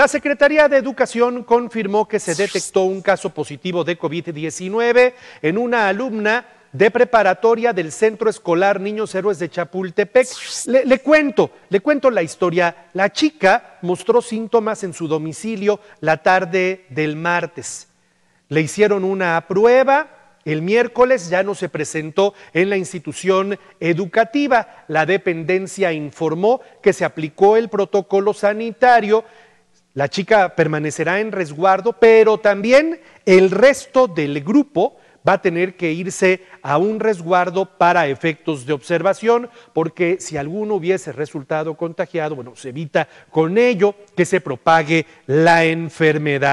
La Secretaría de Educación confirmó que se detectó un caso positivo de COVID-19 en una alumna de preparatoria del Centro Escolar Niños Héroes de Chapultepec. Le, cuento, le cuento la historia. La chica mostró síntomas en su domicilio la tarde del martes. Le hicieron una prueba, el miércoles ya no se presentó en la institución educativa. La dependencia informó que se aplicó el protocolo sanitario. La chica permanecerá en resguardo, pero también el resto del grupo va a tener que irse a un resguardo para efectos de observación, porque si alguno hubiese resultado contagiado, bueno, se evita con ello que se propague la enfermedad.